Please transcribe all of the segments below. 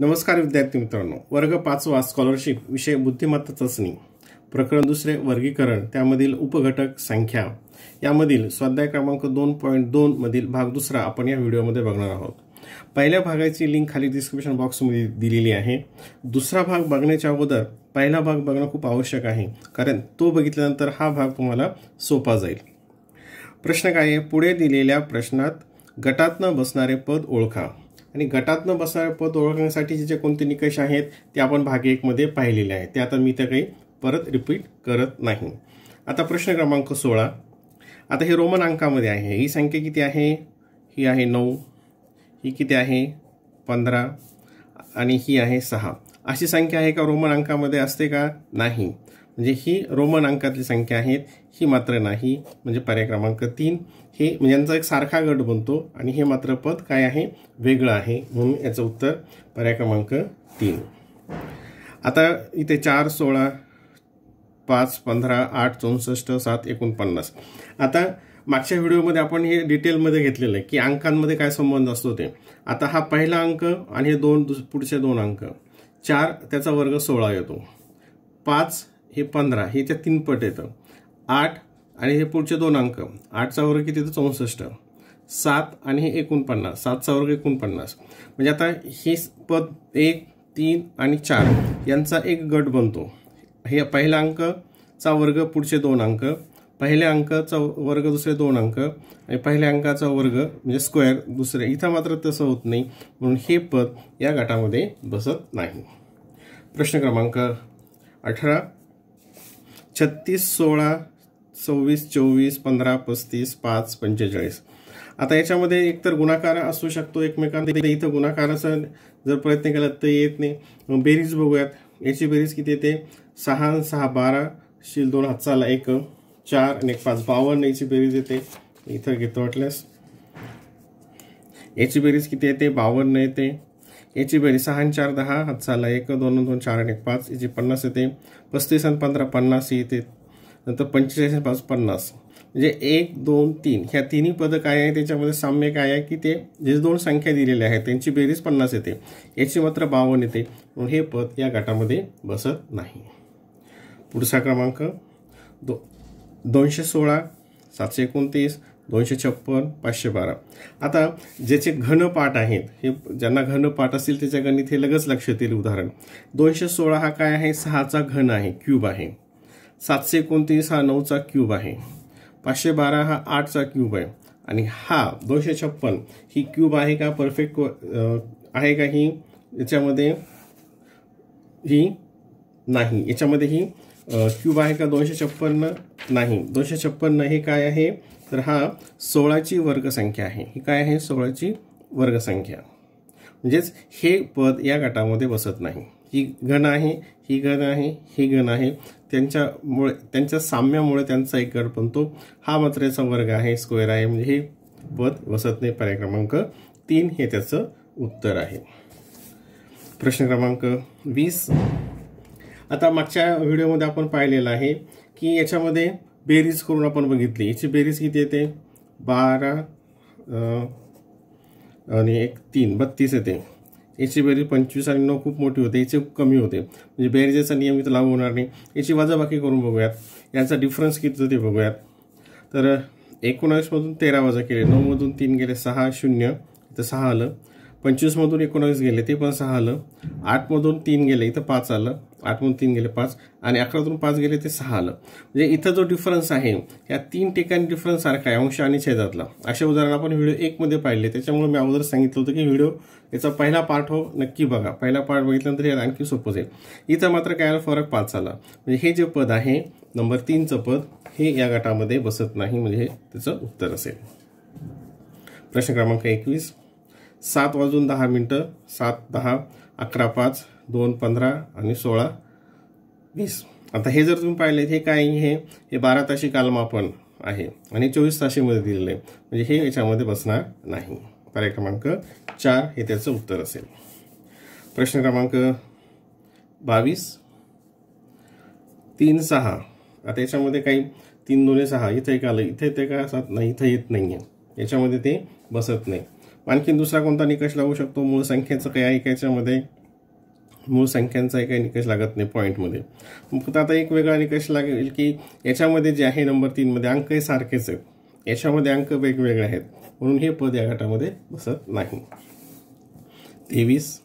नमस्कार विद्यार्थी मित्रांनो. वर्ग पाचवा स्कॉलरशिप विषय बुद्धिमत्ता चाचणी. प्रकरण दुसरे वर्गीकरण त्यामधील उपघटक संख्या. यामधील स्वाध्याय क्रमांक दोन पॉईंट दोन मधील भाग दुसरा आपण या व्हिडिओमध्ये बघणार आहोत. पहिल्या भागाची लिंक खाली डिस्क्रिप्शन बॉक्समध्ये दिलेली आहे. दुसरा भाग बघण्याच्या अगोदर पहिला भाग बघणं खूप आवश्यक आहे कारण तो बघितल्यानंतर हा भाग तुम्हाला सोपा जाईल. प्रश्न काय आहे? पुढे दिलेल्या प्रश्नात गटातनं बसणारे पद ओळखा. आणि गटातनं बसणारे पद ओळखण्यासाठी जे कोणते निकष आहेत ते आपण भाग एकमध्ये पाहिलेले आहेत. ते आता मी त्या काही परत रिपीट करत नाही. आता प्रश्न क्रमांक सोळा. आता हे रोमन अंकामध्ये आहे. ही संख्या किती आहे? ही आहे नऊ. ही किती आहे? पंधरा. आणि ही आहे सहा. अशी संख्या आहे का रोमन अंकामध्ये असते का? नाही. म्हणजे ही रोमन अंकातली संख्या आहेत ही मात्र नाही. म्हणजे पर्याय क्रमांक तीन. हे म्हणजे यांचा एक सारखा गट बनतो आणि हे मात्र पद काय आहे? वेगळं आहे. म्हणून याचं उत्तर पर्याय क्रमांक तीन. आता इथे चार सोळा पाच पंधरा आठ चौसष्ट सात एकोणपन्नास. आता मागच्या व्हिडिओमध्ये आपण हे डिटेलमध्ये घेतलेलं आहे की अंकांमध्ये काय संबंध असतो ते. आता हा पहिला अंक आणि हे दोन पुढचे दोन अंक. चार त्याचा वर्ग सोळा येतो. पाच हे पंधरा हे त्या तीन पट येतं. आठ आणि हे पुढचे दोन अंक आठचा वर्ग किती? तर चौसष्ट. सात आणि हे एकोणपन्नास. सातचा वर्ग एकोणपन्नास. म्हणजे आता हे पद एक तीन आणि चार यांचा एक गट बनतो. हे पहिल्या अंकचा वर्ग पुढचे दोन अंक. पहिल्या अंकाचा वर्ग दुसरे दोन अंक. आणि पहिल्या अंकाचा वर्ग म्हणजे स्क्वेअर दुसरे. इथं मात्र तसं होत नाही. म्हणून हे पद या गटामध्ये बसत नाही. प्रश्न क्रमांक अठरा. छत्तीस सोळा सव्वीस चोवीस पंधरा पस्तीस पाच पंचेचाळीस. आता याच्यामध्ये एकतर गुणाकार असू शकतो एकमेकांना इथं गुणाकाराचा जर प्रयत्न केला तर येत नाही. बेरीज बघूयात. याची बेरीज किती येते? सहा सहा बारा शील दोन हातचाला एक चार आणि एक पाच बावन्न याची बेरीज येते. इथं घेतो वाटल्यास. याची बेरीज किती येते? बावन्न येते. याची बेरीज सहा चार दहा हातचाला एक दोन दोन चार आणि एक पाच याची पन्नास येते. पस्तीस आणि पंधरा पन्नास येते नंतर पंचेचाळीस पाच पन्नास. म्हणजे एक दोन तीन. ह्या तिन्ही पदं काय आहे? त्याच्यामध्ये साम्य काय आहे? की ते जे दोन संख्या दिलेल्या आहेत त्यांची बेरीज पन्नास येते. याची मात्र बावन्न येते. म्हणून हे पद या गटामध्ये बसत नाही. पुढचा क्रमांक दो दोनशे सोळा सातशे एकोणतीस दोनशे छप्पन पाचशे बारा. आता ज्याचे घन पाठ आहेत हे ज्यांना घन पाठ असतील त्याच्या गणित हे लगेच लक्षात येईल उदाहरण. दोनशे सोळा हा काय आहे? सहाचा घन आहे क्यूब आहे. सातशे एकोणतीस हा नऊचा क्यूब आहे. पाचशे बारा हा आठचा क्यूब आहे. आणि हा दोनशे छप्पन ही क्यूब आहे का परफेक्ट आहे का ही? याच्यामध्ये ही नाही. याच्यामध्ये ही क्यूब आहे का दोनशे छप्पन्न नाही. दोनशे छप्पन्न हे काय आहे? तर हा सोळाची वर्गसंख्या आहे. ही काय आहे? सोळाची वर्गसंख्या. म्हणजेच हे पद या गटामध्ये बसत नाही. ही घन आहे ही घन आहे ही घन आहे. त्यांच्यामुळे त्यांच्या साम्यामुळे त्यांचा एक गट बनतो. हा मात्र याचा वर्ग आहे स्क्वेअर आहे. म्हणजे हे पद बसत नाही पर्याय क्रमांक तीन हे त्याचं उत्तर आहे. प्रश्न क्रमांक वीस. आता मागच्या व्हिडिओमध्ये आपण पाहिलेलं आहे की याच्यामध्ये बेरीज करून आपण बघितली. याची बेरीज किती येते? बारा आणि एक तीन बत्तीस येते. याची बेरीज पंचवीस आणि नऊ खूप मोठी होते. याचे कमी होते. म्हणजे बेरीजेचा नियम इथं लागू होणार नाही. याची वजाबाकी करून बघूयात. याचा डिफरन्स किती ते बघूयात. तर एकोणावीसमधून तेरा वजा केले. नऊमधून तीन गेले. सहा शून्य. इथं सहा आलं. पंचवीसमधून एकोणावीस गेले ते पण सहा आलं. आठमधून तीन गेले इथं पाच आलं. आठमधून तीन गेले पाच. आणि अकरातून पाच गेले ते सहा आलं. म्हणजे इथं जो डिफरन्स आहे या तीन ठिकाणी डिफरन्स सारखा आहे अंश आणि छेदातला. असे उदाहरण आपण व्हिडिओ एकमध्ये पाहिले. त्याच्यामुळे मी अगोदर सांगितलं होतं की व्हिडिओ याचा पहिला पार्ट हो नक्की बघा. पहिला पार्ट बघितल्यानंतर हे आणखी सोपं जाईल. इथं मात्र काय फरक पाच आला. म्हणजे हे जे पद आहे नंबर तीनचं पद हे या गटामध्ये बसत नाही. म्हणजे हे त्याचं उत्तर असेल. प्रश्न क्रमांक एकवीस. सात वाजून दहा मिनटं सात दहा अकरा पाच दोन पंधरा आणि सोळा वीस. आता हे जर तुम्ही पाहिलेत हे काय हे हे बारा ताशी कालमापन आहे आणि चोवीस ताशीमध्ये दिलेलं आहे. म्हणजे हे याच्यामध्ये बसणार नाही. पर्याय क्रमांक चार हे त्याचं उत्तर असेल. प्रश्न क्रमांक बावीस तीन सहा. आता याच्यामध्ये काही तीन दोन्ही सहा. इथं एक आलं. इथे ते काय सात नाही इथं येत नाही आहे याच्यामध्ये ते बसत नाही. आणखीन दुसरा कोणता निकष लागू शकतो? मूळ संख्येचं काय आहे याच्यामध्ये मूळ संख्यांचा काही निकष लागत नाही पॉईंटमध्ये फक्त आता एक वेगळा निकष लागेल की याच्यामध्ये जे आहे नंबर तीनमध्ये अंक हे सारखेच आहेत. याच्यामध्ये अंक वेगवेगळे आहेत. म्हणून हे पद या गटामध्ये बसत नाही. तेवीस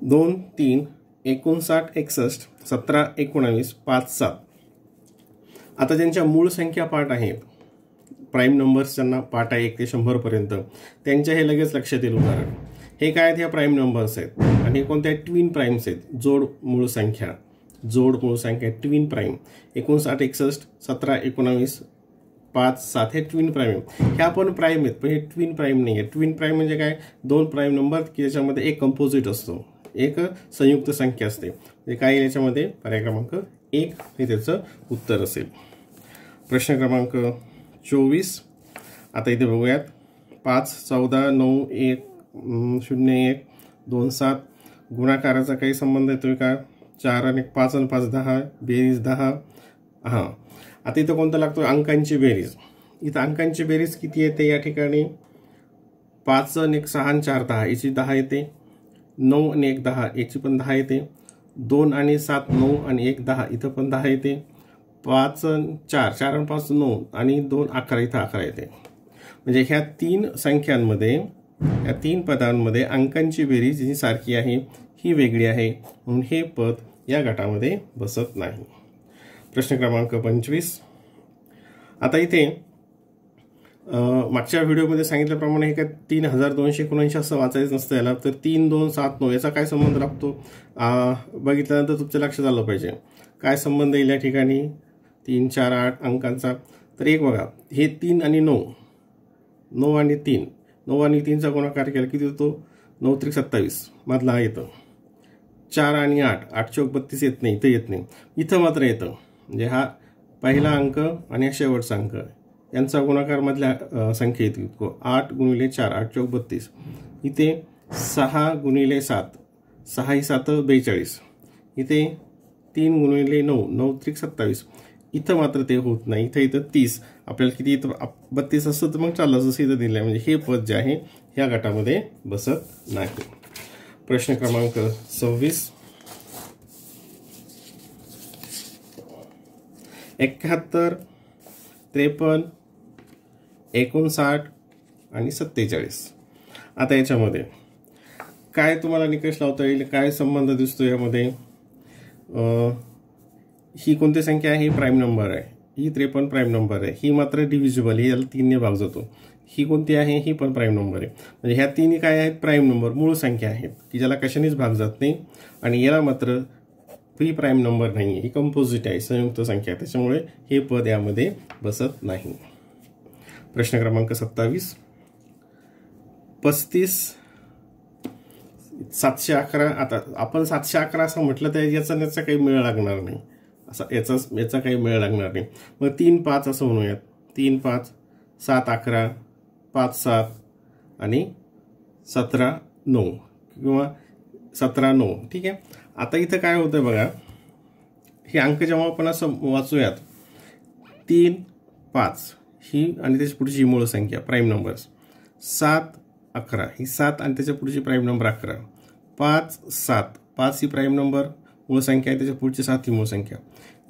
दोन तीन एकोणसाठ एकसष्ट सतरा एकोणावीस पाच सात. आता ज्यांच्या मूळ संख्या पाठ आहेत प्राईम नंबर्स ज्यांना पाठ आहे एक ते शंभरपर्यंत त्यांच्या हे लगेच लक्षात येईल उदाहरण. हे काय आहेत? ह्या प्राईम नंबर्स आहेत. आणि हे कोणत्या ट्विन प्राईम्स आहेत. जोड मूळ संख्या. जोड मूळ संख्या ट्विन प्राईम. एकोणसाठ एकसष्ट सतरा एकोणावीस पाच सात हे ट्विन प्राईम ह्या पण प्राईम आहेत पण हे ट्विन प्राईम नाही आहे ट्विन प्राईम म्हणजे काय? दोन प्राईम नंबर की ज्याच्यामध्ये एक कंपोजिट असतो. एक संयुक्त संख्या असते. म्हणजे काय याच्यामध्ये? पर्याय क्रमांक एक. हे त्याचं उत्तर असेल. प्रश्न क्रमांक चोवीस. आता इथे बघूयात. पाच चौदा नऊ एक शून्य एक दोन सात. गुणाकाराचा काही संबंध येतो आहे का? चार आणि पाच आणि पाच दहा बेरीज दहा. हां. आता इथं कोणता लागतो अंकांची बेरीज. इथं अंकांची बेरीज किती येते या ठिकाणी? पाच आणि एक सहा आणि चार दहा. याची दहा येते. नऊ आणि एक दहा. याची पण दहा येते. दोन आणि सात नऊ आणि एक दहा. इथं पण दहा येते. पाच चार चार आणि पाच नऊ आणि दोन अकरा इथं अकरा येते. म्हणजे ह्या तीन संख्यांमध्ये या तीन पदांमध्ये अंकांची बेरीज जी सारखी आहे ही वेगळी आहे. म्हणून हे पद या गटामध्ये बसत नाही. प्रश्न क्रमांक पंचवीस. आता इथे मागच्या व्हिडिओमध्ये सांगितल्याप्रमाणे हे काय तीन हजार दोनशे एकोणऐंशी असं वाचायचं नसतं याला. तर तीन दोन सात नऊ याचा काय संबंध लागतो? बघितल्यानंतर तुमच्या लक्षात आलं पाहिजे. काय संबंध येईल या ठिकाणी? तीन चार आठ अंकांचा. तर एक बघा हे तीन आणि नऊ. नऊ आणि तीन. नऊ आणि तीनचा गुणाकार केला किती होतो? नऊ त्रिक सत्तावीस. मधला येतं. चार आणि आठ. आठ चौक बत्तीस येत नाही इथं येत नाही. इथं मात्र येतं. म्हणजे हा पहिला अंक आणि हा शेवटचा अंक. यांचा गुणाकार मधल्या संख्या येते. आठ गुणिले चार आठ चौक बत्तीस. इथे सहा गुणिले सात. सहा ही सात बेचाळीस. इथे तीन गुणिले नऊ. नऊ त्रिक सत्तावीस. इथं मात्र ते होत नाही. इथं इथं तीस. आपल्याला किती इथं बत्तीस असतं तर मग चाललं जसं इथं दिलं आहे म्हणजे हे पद जे आहे ह्या गटामध्ये बसत नाही. प्रश्न क्रमांक सव्वीस. एकाहत्तर त्रेपन्न एकोणसाठ आणि सत्तेचाळीस. आता याच्यामध्ये काय तुम्हाला निकष लावता येईल? काय संबंध दिसतो यामध्ये? ही कोणती संख्या आहे? ही प्राईम नंबर आहे. ही त्रेपन्न प्राईम नंबर आहे. ही मात्र डिव्हिजिबल ही याला तीनने भाग जातो. ही कोणती आहे? ही पण प्राईम नंबर आहे. म्हणजे ह्या तिन्ही काय आहेत? प्राईम नंबर मूळ संख्या आहेत. की ज्याला कशानेच भाग जात नाही. आणि याला मात्र प्री प्राईम नंबर नाही आहे ही कंपोजिट आहे. संयुक्त संख्या त्याच्यामुळे हे पद यामध्ये बसत नाही. प्रश्न क्रमांक सत्तावीस. पस्तीस. सातशे अकरा. आता आपण सातशे अकरा असं म्हटलं तर याचा त्याचा काही मेळ लागणार नाही. असा याचा याचा काही मेळ लागणार नाही. मग तीन पाच असं म्हणूयात. तीन पाच सात अकरा पाच सात आणि सतरा नऊ किंवा सतरा नऊ. ठीक आहे? आता इथं काय होतं बघा. हे अंक जेव्हा आपण असं वाचूयात तीन पाच ही आणि त्याची पुढची मूळ संख्या प्राईम नंबर्स सात अकरा. ही सात आणि त्याच्या पुढची प्राईम नंबर अकरा. पाच सात. पाच ही प्राईम नंबर मूळ संख्या आहे त्याच्या पुढची सात ही मूळ संख्या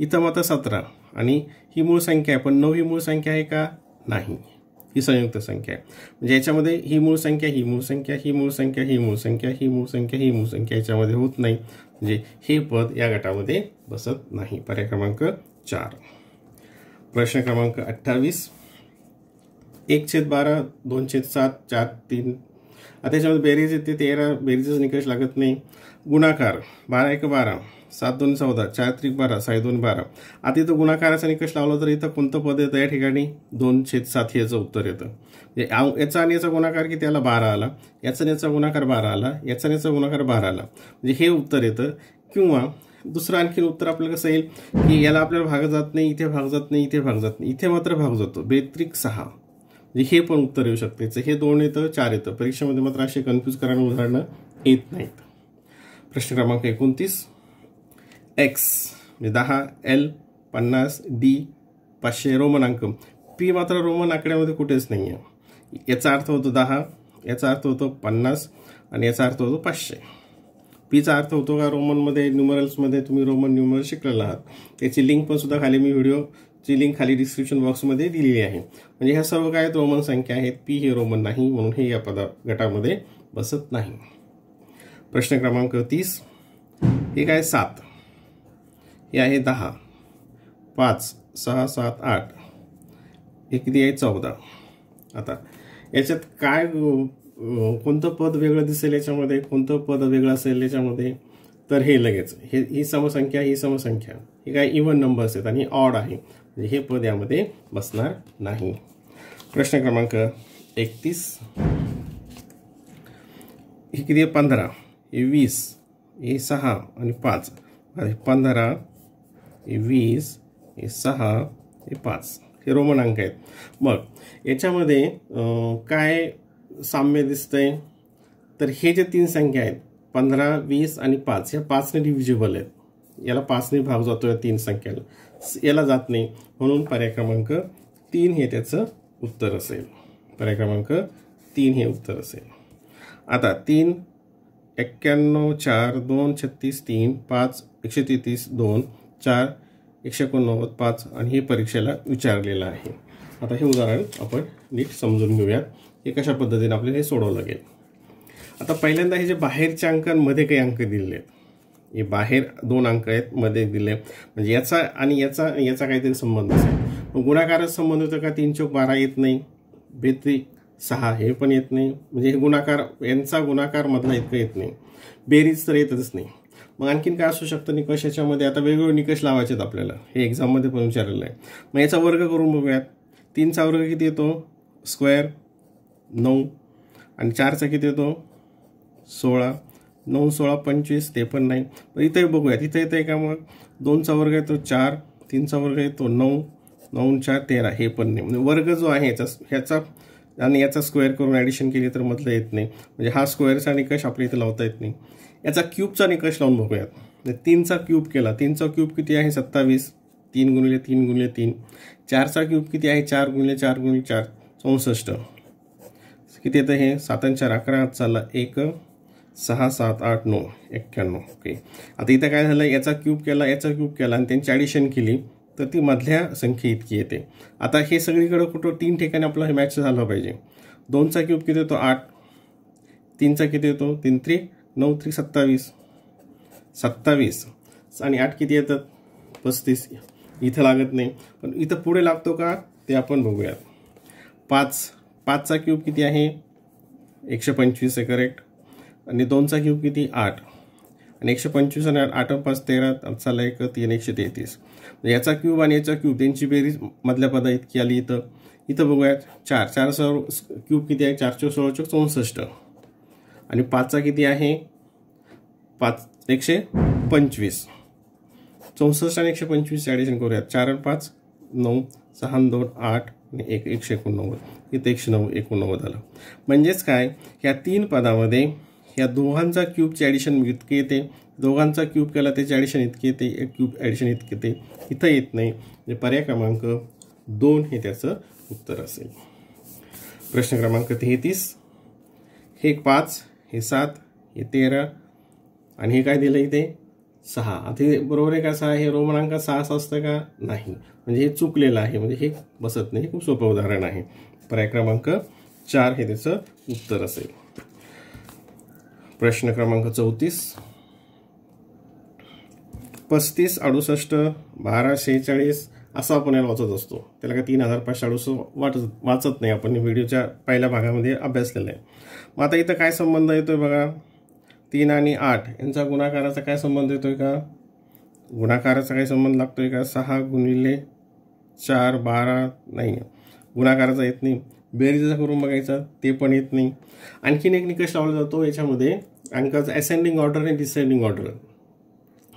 इथं मात्र सतरा. आणि ही मूळ संख्या आहे पण नऊ ही मूळ संख्या आहे का? नाही. ही संयुक्त संख्या आहे. म्हणजे याच्यामध्ये ही मूळ संख्या ही मूळ संख्या ही मूळ संख्या ही मूळ संख्या ही मूळ संख्या ही मूळ संख्या याच्यामध्ये होत नाही. म्हणजे हे पद या गटामध्ये बसत नाही. पर्याय क्रमांक चार. प्रश्न क्रमांक अठ्ठावीस. एक छेद बारा दोन छेद सात चार तीन. आता त्याच्यामध्ये बेरीज येते तेरा बेरीजच निकष लागत नाही. गुणाकार बारा एक बारा सात दोन चौदा चार त्रिक बारा साडे दोन बारा. आता इथं गुणाकाराचा निकष लावला तर इथं कोणतं पद येतं या ठिकाणी? दोन छेद सात याचं उत्तर येतं. म्हणजे याचा आणि याचा गुणाकार की त्याला बारा आला. याचा याचा गुणाकार बारा आला. याचा याचा गुणाकार बारा आला. म्हणजे हे उत्तर येतं. किंवा दुसरं आणखीन उत्तर आपल्याला कसं येईल? की याला आपल्याला भाग जात नाही इथे भाग जात नाही इथे भाग जात नाही. इथे मात्र भाग जातो. बेत्रिक सहा. म्हणजे हे पण उत्तर येऊ शकते. हे दोन येतं चार येतं. परीक्षेमध्ये मात्र असे कन्फ्यूज करायला उदाहरणं येत नाहीत. प्रश्न क्रमांक एकोणतीस. एक्स म्हणजे दहा एल पन्नास डी पाचशे रोमन अंक पी मात्र रोमन आकड्यामध्ये कुठेच नाही आहे याचा अर्थ होतो दहा याचा अर्थ होतो पन्नास आणि याचा अर्थ होतो पाचशे. पीचा अर्थ होतो का रोमनमध्ये न्युमरल्समध्ये तुम्ही रोमन न्युमरल शिकलेला आहात. त्याची लिंक पण सुद्धा खाली मी व्हिडिओची लिंक खाली डिस्क्रिप्शन बॉक्समध्ये दिलेली आहे. म्हणजे ह्या सर्व काय रोमन संख्या आहेत. पी हे रोमन नाही म्हणून हे या पदा गटामध्ये बसत नाही. प्रश्न क्रमांक तीस. एक आहे सात. हे आहे दहा. पाच सहा सात आठ. हे किती आहे? चौदा. आता याच्यात काय कोणतं पद वेगळं दिसेल याच्यामध्ये? कोणतं पद वेगळं असेल याच्यामध्ये? तर हे लगेच. हे ही समसंख्या ही समसंख्या. हे काय इव्हन नंबर्स आहेत आणि ऑड आहे. म्हणजे हे पद यामध्ये बसणार नाही. प्रश्न क्रमांक एकतीस. हे किती आहे? पंधरा. हे वीस हे सहा आणि पाच. पंधरा हे वीस हे सहा हे पाच. हे रोमन अंक आहेत. मग याच्यामध्ये काय साम्य दिसतंय? तर हे जे तीन संख्या आहेत पंधरा वीस आणि पाच ह्या पाचने डिव्हिजिबल आहेत. याला पाचने भाग जातो या तीन संख्याला. याला जात नाही. म्हणून पर्याय क्रमांक तीन हे त्याचं उत्तर असेल. पर्याय क्रमांक तीन हे उत्तर असेल. आता तीन एक्क्याण्णव चार दोन छत्तीस तीन पाच एकशे तेहतीस दोन चार एकशे एकोणनव्वद पाच आणि हे परीक्षेला विचारलेलं आहे. आता हे उदाहरण आपण नीट समजून घेऊयात हे कशा पद्धतीने आपल्याला हे सोडवलं लागेल? आता पहिल्यांदा हे जे बाहेरच्या अंकांमध्ये काही अंक दिलेले आहेत हे बाहेर दोन अंक आहेत मध्ये दिले म्हणजे याचा आणि याचा याचा काहीतरी संबंध असेल. मग गुणाकारच संबंध होतो का? तीन चौक बारा येत नाही. बेत्री सहा हे पण येत नाही. म्हणजे हे गुणाकार यांचा गुणाकार मधला इतकं येत नाही. बेरीज तर येतच नाही. मग आणखीन काय असू शकतं निकष? याच्यामध्ये आता वेगवेगळे निकष लावायचे आहेत आपल्याला. हे एक्झाममध्ये पण विचारलेलं आहे. मग याचा वर्ग करून बघूयात. तीनचा वर्ग किती येतो? स्क्वेअर नऊ. आणि चारचा किती येतो? सोळा. नऊ सोळा पंचवीस ते पण नाही मग इथंही बघूयात. इथं येतं आहे का मग? दोनचा वर्ग येतो चार. तीनचा वर्ग येतो नऊ. नऊ चार तेरा. हे पण नाही. म्हणजे वर्ग जो आहे याचा ह्याचा आणि याचा स्क्वेअर करून ॲडिशन केली तर मधलं येत नाही. म्हणजे हा स्क्वेअरचा निकष आपल्या इथं लावता येत नाही. याचा क्यूबचा निकष लावून बघूयात. म्हणजे तीनचा क्यूब केला. तीनचा क्यूब किती आहे? सत्तावीस. तीन गुणिले तीन गुणिले तीन. चारचा क्यूब किती आहे? चार गुणिले चार गुणिले चार. चौसष्ट. किती येतं हे? सात चार. अकरा हात चालला एक. सहा सात आठ नऊ. एक्क्याण्णव. ओके आता इथं काय झालं? याचा क्यूब केला याचा क्यूब केला आणि त्यांची ॲडिशन केली. तर ती मधल्या संख्ये इतकी येते. आता हे सगळीकडं कुठं तीन ठिकाणी आपलं हे मॅच झालं पाहिजे. दोनचा क्यूब किती येतो? आठ. तीनचा किती येतो? तीन थ्री नऊ त्रि सत्तावीस. सत्तावीस. आणि आठ किती येतात? पस्तीस. इथं लागत नाही. पण इथं पुढे लागतो का? ते आपण बघूयात. पाच. पाचचा क्यूब किती आहे? एकशे पंचवीस आहे करेक्ट आणि दोनचा क्यूब किती? आठ. आणि एकशे पंचवीस आणि आठ पाच तेरा चालला एक तीन एकशे तेहतीस. याचा क्यूब आणि याचा क्यूब त्यांची बेरीज मधल्या पदा इतकी आली इथं. इथं बघूयात चार चार सौ क्यूब किती आहे? चारशे सोळा चौसष्ट. आणि पाचचा किती आहे? पाच एकशे पंचवीस. चौसष्ट आणि एकशे पंचवीस ॲडिशन करूयात. चार आणि पाच नऊ सहा दोन आठ आणि एक एकशे एकोणनव्वद. इथं एकशे नऊ एकोणनव्वद आलं. म्हणजेच काय? ह्या तीन पदामध्ये ह्या दोघांचा क्यूबचे ॲडिशन इतके येते. दोघांचा क्यूब केला त्याचे ॲडिशन इतके येते एक क्यूब ॲडिशन इतके ते इथं येत नाही. म्हणजे पर्याय क्रमांक दोन हे त्याचं उत्तर असेल. प्रश्न क्रमांक तेहतीस. हे पाच हे सात हे तेरा आणि हे काय दिलं इथे? सहा. आता हे बरोबर आहे का सहा? हे रोमन अंकात सहा असतं का? नाही. म्हणजे हे चुकलेलं आहे. म्हणजे हे बसत नाही. हे खूप सोपं उदाहरण आहे. पर्याय क्रमांक चार हे त्याचं उत्तर असेल. प्रश्न क्रमांक चौतीस. पस्तीस अडुसष्ट बारा शेहेचाळीस असं आपण याला वाचत असतो. त्याला काय तीन हजार पाचशे अडुसष्ट वाटत वाचत नाही. आपण व्हिडिओच्या पहिल्या भागामध्ये अभ्यासलेलं आहे. मग आता इथं काय संबंध येतो आहे बघा? तीन आणि आठ यांचा गुणाकाराचा काय संबंध येतो आहे का? गुणाकाराचा काय संबंध लागतो आहे का? सहा गुणिले चार बारा नाही. गुणाकाराचा येत नाही. बेरीजचा करून बघायचा ते पण येत नाही. आणखीन एक निकष लावला जातो याच्यामध्ये. अंकाचा असेंडिंग ऑर्डर आणि डिसेंडिंग ऑर्डर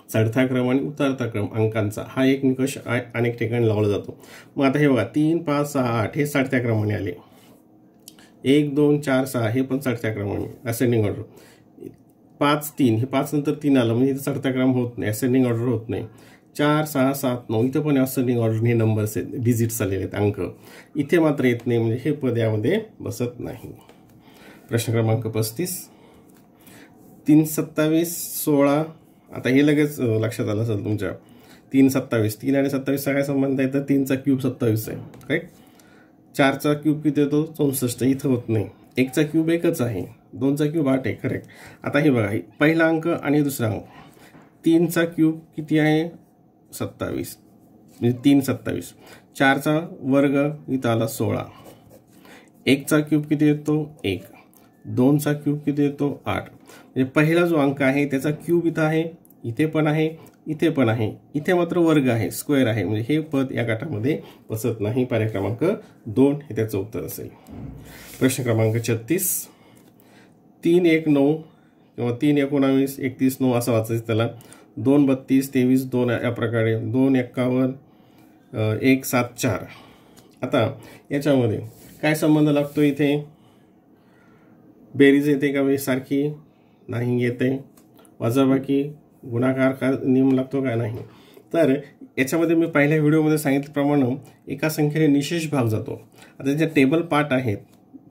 चढता क्रम आणि उतरता क्रम अंकांचा हा एक निकष अनेक ठिकाणी लावला जातो. मग आता हे बघा तीन पाच सहा आठ हे चढत्या क्रमाने आले. एक दोन चार सहा हे पण चढत्या क्रमाने असेंडिंग ऑर्डर पाच तीन हे पाच नंतर तीन आलं म्हणजे इथं चढता क्रम होत नाही असेंडिंग ऑर्डर होत नाही. चार सहा सात नऊ इथं पण असेंडिंग ऑर्डर हे नंबर्स आहेत डिजिट्स आलेले आहेत अंक. इथे मात्र येत नाही म्हणजे हे पद यामध्ये बसत नाही. प्रश्न क्रमांक पस्तीस. तीन सत्तावीस सोळा आता हे लगेच लक्षात आलं असेल तुमच्या. तीन सत्तावीस. तीन आणि सत्तावीसचा काय संबंध आहे तर तीनचा क्यूब सत्तावीस आहे. राईट चारचा क्यूब किती येतो? चौसष्ट. इथं होत नाही. एकचा क्यूब एकच आहे. दोनचा क्यूब आठ आहे. करेक्ट आता हे बघा पहिला अंक आणि दुसरा अंक. तीनचा क्यूब किती आहे? सत्तावीस. म्हणजे तीन सत्तावीस. चारचा वर्ग इथं आला सोळा. एकचा क्यूब किती येतो? एक. दोनचा क्यूब किती येतो? आठ. म्हणजे पहिला जो अंक आहे त्याचा क्यूब इथं आहे इथे पण आहे इथे पण आहे. इथे मात्र वर्ग आहे स्क्वेअर आहे. म्हणजे हे पद या गटामध्ये बसत नाही. पर्याय क्रमांक दोन हे त्याचं उत्तर असेल. प्रश्न क्रमांक छत्तीस. तीन एक नऊ किंवा तीन एकोणावीस एकतीस नऊ असं वाचायचं त्याला. दोन बत्तीस तेवीस दोन या प्रकारे. दोन एक्कावन्न एक सात चार. आता याच्यामध्ये काय संबंध लागतो इथे? बेरीज येते का सारखी? नाही येते. वजाबाकी गुणाकार का नियम लागतो का नाही? तर याच्यामध्ये मी पहिल्या व्हिडिओमध्ये सांगितल्याप्रमाणे एका संख्येने निशेष भाग जातो. आता जे टेबल पार्ट आहेत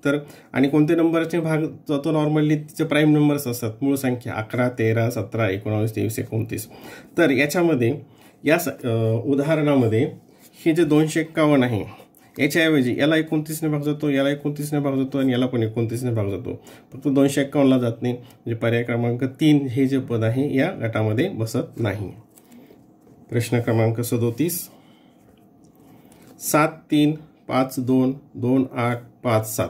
तर आणि कोणते नंबरचे भाग जातो नॉर्मली तिचे प्राईम नंबर्स असतात. मूळ संख्या अकरा तेरा सतरा एकोणावीस तेवीस एकोणतीस. तर याच्यामध्ये या उदाहरणामध्ये हे जे दोनशे एक्कावन्न आहे याच्याऐवजी याला एकोणतीसने भाग जातो याला एकोणतीसने भाग जातो आणि याला पण एकोणतीसने भाग जातो फक्त दोनशे एक्कावन्नला जात नाही. म्हणजे पर्याय क्रमांक तीन हे जे पद आहे या गटामध्ये बसत नाही. प्रश्न क्रमांक सदोतीस. सात तीन पाच दोन दोन आठ पाच सात.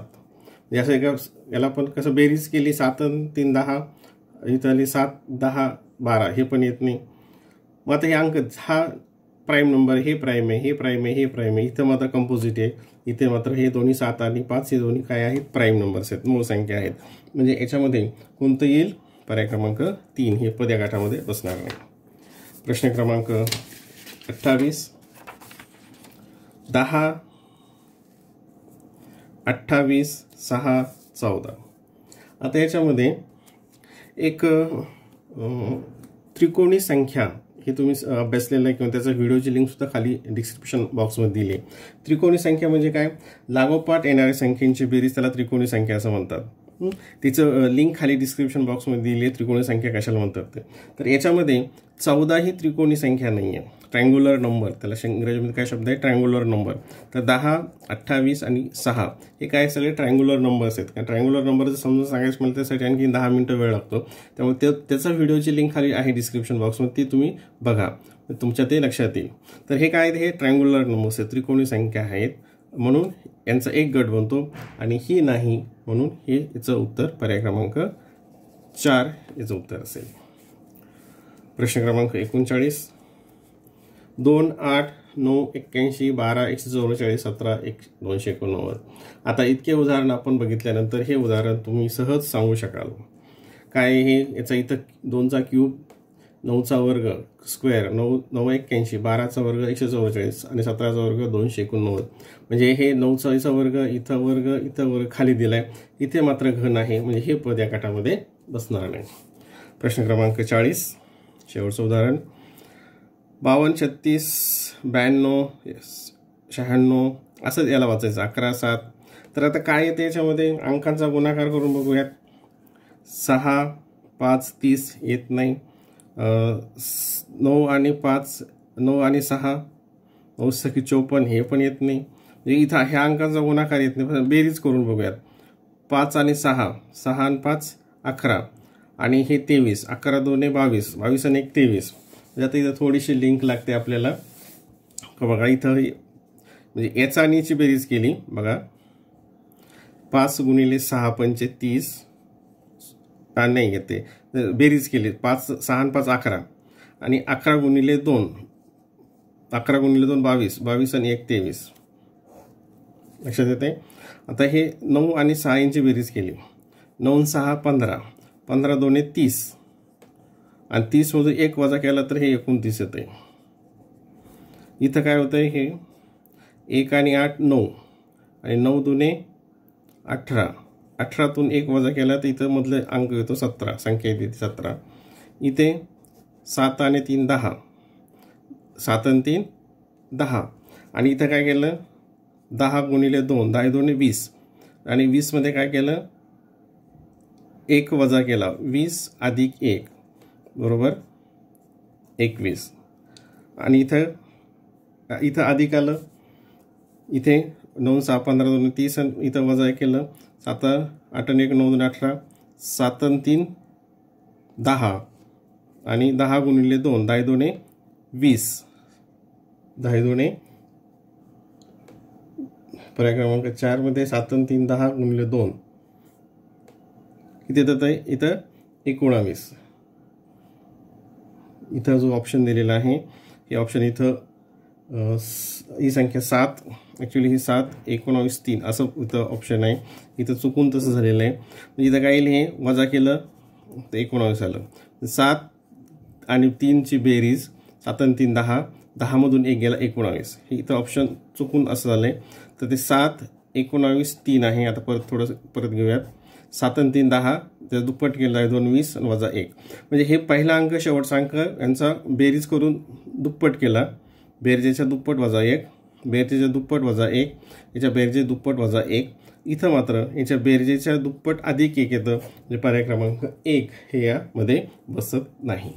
याचं एका याला पण कसं बेरीज केली सात तीन दहा. इथं आली सात दहा बारा. हे पण येत नाही. मग आता हे अंक हा प्राईम नंबर हे प्राईम आहे हे प्राईम आहे हे प्राईम आहे. इथं मात्र कंपोजिट आहे. इथे मात्र हे दोन्ही सात आणि पाच हे दोन्ही काय आहेत? प्राईम नंबर्स आहेत. मूळ संख्या आहेत. म्हणजे याच्यामध्ये कोणतं येईल? पर्याय क्रमांक तीन. हे पद्या गाठामध्ये बसणार नाही प्रश्न क्रमांक अठ्ठावीस दहा अठ्ठावीस सहा चौदा. आता याच्यामध्ये एक त्रिकोणी संख्या हे तुम्ही अभ्यासलेलं आहे किंवा त्याचा व्हिडिओची लिंकसुद्धा खाली डिस्क्रिप्शन बॉक्समध्ये दिली आहे. त्रिकोणी संख्या म्हणजे काय? लागोपाठ येणाऱ्या संख्येची बेरीज त्याला त्रिकोणी संख्या असं म्हणतात. तिचं लिंक खाली डिस्क्रिप्शन बॉक्समध्ये दिली आहे त्रिकोणी संख्या कशाला म्हणतात ते. तर याच्यामध्ये चौदा ही त्रिकोणी संख्या नाही आहे ट्रँग्युलर नंबर त्याला इंग्रजीमध्ये काय शब्द आहे? ट्रँग्युलर नंबर तर दहा अठ्ठावीस आणि सहा. हे काय सगळे ट्रँग्युलर नंबर्स आहेत. कारण ट्रँग्युलर नंबर जर समजून सांगायचं मला त्यासाठी आणखी दहा मिनटं वेळ लागतो. त्यामुळे ते त्याचा व्हिडिओची लिंक खाली आहे डिस्क्रिप्शन बॉक्समध्ये ती तुम्ही बघा. तुमच्या ते लक्षात येईल. तर हे काय हे ट्रँग्युलर नंबर्स आहेत त्रिकोणी संख्या आहेत. म्हणून यांचा एक गट बनतो आणि ही नाही म्हणून हे याचं उत्तर पर्याय क्रमांक चार याचं उत्तर असेल. प्रश्न क्रमांक एकोणचाळीस. दोन आठ नऊ एक्क्याऐंशी बारा एकशे चौवेचाळीस सतरा एक दोनशे एकोणनव्वद. आता इतके उदाहरण आपण बघितल्यानंतर हे उदाहरण तुम्ही सहज सांगू शकाल. काय हे याचा इथं दोनचा क्यूब नऊचा वर्ग स्क्वेअर नऊ नऊ एक्क्याऐंशी बाराचा वर्ग एकशे चव्वेचाळीस आणि सतराचा वर्ग दोनशे एकोणनव्वद. म्हणजे हे नऊचा वर्ग इथं वर्ग इथं वर्ग खाली दिला आहे इथे मात्र घन आहे. म्हणजे हे पद या काठामध्ये बसणार नाही. प्रश्न क्रमांक चाळीस शेवटचं उदाहरण. बावन्न छत्तीस ब्याण्णव शहाण्णव असंच याला वाचायचं. अकरा सात. तर आता काय येते याच्यामध्ये? अंकांचा गुणाकार करून बघूयात. सहा पाच तीस येत नाही. नऊ आणि पाच नऊ आणि सहा नऊ सखी चौपन्न हे पण येत नाही. म्हणजे इथं ह्या अंकांचा गुणाकार येत नाही. बेरीज करून बघूयात. पाच आणि सहा सहा आणि पाच अकरा. आणि हे तेवीस अकरा दोन बावीस बावीस आणि एक तेवीस. म्हणजे आता इथं थोडीशी लिंक लागते आपल्याला. बघा इथं म्हणजे याचा आणि याची बेरीज केली बघा. पाच गुणिले सहा पंचे तीस. नाही येते. बेरीज केली. पाच सहा आणि पाच अकरा. आणि अकरा गुणिले दोन. अकरा गुणिले दोन बावीस. बावीस आणि एक तेवीस. लक्षात येते आता हे नऊ आणि सहा इंची बेरीज केली. नऊ सहा पंधरा. पंधरा दोन तीस. आणि तीसमधून एक वजा केला तर हे एकोणतीस येते आहे इथं काय होतं आहे हे? एक आणि आठ नऊ. आणि नऊ दुने अठरा. अठरातून एक वजा केला तर इथं मधलं अंक येतो सतरा संख्या येते सतरा. इथे सात आणि तीन दहा. सात आणि तीन दहा. आणि इथं काय केलं? दहा गुणिले दोन दहा दोन वीस. आणि वीसमध्ये काय केलं? एक वजा केला. वीस अधिक एक बरोबर? एकवीस. आणि इथं इथं अधिक आलं. इथे दोन सहा पंधरा दोन तीस इथं वजा केलं. सात आठ एक नऊ दोन अठरा सात तीन दहा. आणि दहा गुणिले दोन दहा दोने वीस. दहा दोने पर्याय क्रमांक चारमध्ये सात तीन दहा गुणिले दोन. किती येतात आहे इथं एकोणावीस. इथं जो ऑप्शन दिलेला आहे हे ऑप्शन इथं ही संख्या सात ॲक्च्युली ही सात एकोणावीस तीन असं इथं ऑप्शन आहे. इथं चुकून तसं झालेलं आहे. म्हणजे इथं काय येईल हे वजा केलं तर एकोणावीस आलं. सात आणि तीनची बेरीज सात आणि तीन दहा. दहामधून एक गेला एकोणावीस. हे इथं ऑप्शन चुकून असं झालं आहे तर ते सात एकोणावीस तीन आहे. आता परत थोडं परत घेऊयात. सात आणि तीन दहा. त्याचा दुप्पट केला आहे दोन वीस वजा एक. म्हणजे हे पहिला अंक शेवटचा अंक. यांचा बेरीज करून दुप्पट केला. बेरजेच्या दुप्पट वजा एक. बेरजेच्या दुप्पट वजा एक याच्या बेरजे दुप्पट वजा एक. इथं मात्र याच्या बेरजेच्या दुप्पट अधिक एक येतं. म्हणजे पर्याय क्रमांक एक हे यामध्ये बसत नाही.